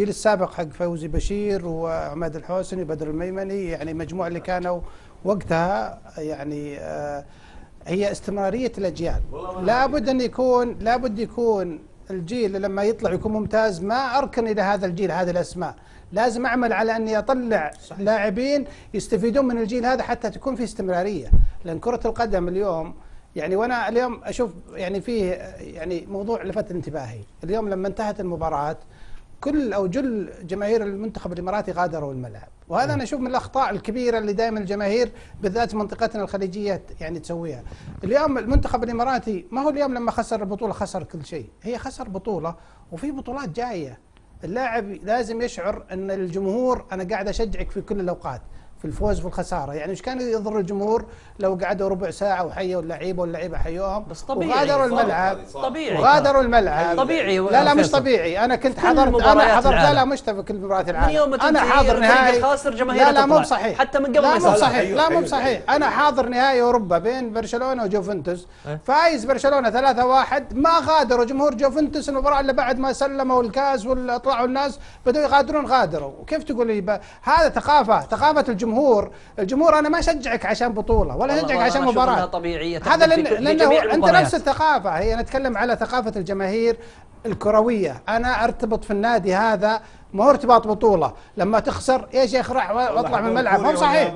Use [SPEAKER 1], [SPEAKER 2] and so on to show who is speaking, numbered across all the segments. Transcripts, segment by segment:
[SPEAKER 1] الجيل السابق حق فوزي بشير وعماد الحوسني بدر الميمني يعني مجموعة اللي كانوا وقتها يعني آه، هي استمرارية الأجيال. لابد أن يكون لابد يكون الجيل لما يطلع يكون ممتاز ما أركن إلى هذا الجيل هذه الأسماء. لازم أعمل على أني أطلع لاعبين يستفيدون من الجيل هذا حتى تكون في استمرارية. لأن كرة القدم اليوم يعني وأنا اليوم أشوف يعني فيه يعني موضوع لفت انتباهي. اليوم لما انتهت المباراة كل أو جل جماهير المنتخب الإماراتي غادروا الملعب. وهذا أنا أشوف من الأخطاء الكبيرة اللي دائما الجماهير بالذات منطقتنا الخليجية يعني تسويها. اليوم المنتخب الإماراتي ما هو اليوم لما خسر البطولة خسر كل شيء. هي خسر بطولة وفي بطولات جاية. اللاعب لازم يشعر أن الجمهور أنا قاعد أشجعك في كل الأوقات. في الفوز والخسارة. يعني إيش كان يضر الجمهور لو قعدوا ربع ساعة وحيوا اللعيبة واللعيبة حيوهم؟
[SPEAKER 2] بس طبيعي.
[SPEAKER 1] وغادروا الملعب.
[SPEAKER 2] طبيعي.
[SPEAKER 1] وغادروا الملعب.
[SPEAKER 2] طبيعي.
[SPEAKER 1] لا لا مش. طبيعي. أنا كنت حضرت
[SPEAKER 2] أنا
[SPEAKER 1] حضرت لا لا. مش في كل مباريات
[SPEAKER 2] من
[SPEAKER 1] العالم.
[SPEAKER 2] يوم ما أنا
[SPEAKER 1] حاضر نهائي.
[SPEAKER 2] الخاسر جماهيره
[SPEAKER 1] لا لا مو. صحيح.
[SPEAKER 2] حتى من قبل
[SPEAKER 1] لا مو. صحيح.
[SPEAKER 3] أيوه،
[SPEAKER 1] لا مو
[SPEAKER 3] أيوه،
[SPEAKER 1] صحيح. أنا حاضر نهائي أوروبا بين برشلونة وجوفنتوس.
[SPEAKER 2] إيه.
[SPEAKER 1] فايز برشلونة 3-1 ما غادروا جمهور جوفنتوس المباراة إلا بعد ما سلموا الكاس وطلعوا الناس. بدوا يغادرون غادروا. وكيف تقول لي ب- هذا ثقافة ثقافة الجمهور الجمهور. أنا ما أشجعك عشان بطولة ولا
[SPEAKER 2] أشجعك
[SPEAKER 1] عشان مباراة.
[SPEAKER 2] طبيعية.
[SPEAKER 1] هذا
[SPEAKER 2] في
[SPEAKER 1] لأنه
[SPEAKER 2] أنت.
[SPEAKER 1] نفس الثقافة. هي نتكلم على ثقافة الجماهير الكروية. أنا أرتبط في النادي هذا ما هو ارتباط بطولة. لما تخسر إيش يا أخي راح واطلع من الملعب. مو صحيح.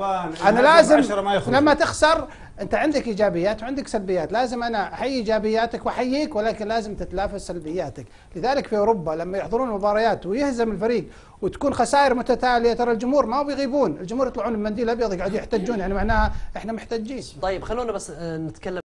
[SPEAKER 3] أنا
[SPEAKER 1] لازم. لما تخسر انت عندك ايجابيات وعندك سلبيات. لازم أنا احيي ايجابياتك واحييك ولكن لازم تتلافى سلبياتك. لذلك في أوروبا لما يحضرون المباريات ويهزم الفريق وتكون خسائر متتالية ترى الجمهور ما بيغيبون. الجمهور يطلعون المنديل الابيض يقعدوا يحتجون. يعني معناها إحنا محتجين
[SPEAKER 2] طيب خلونا بس آه، نتكلم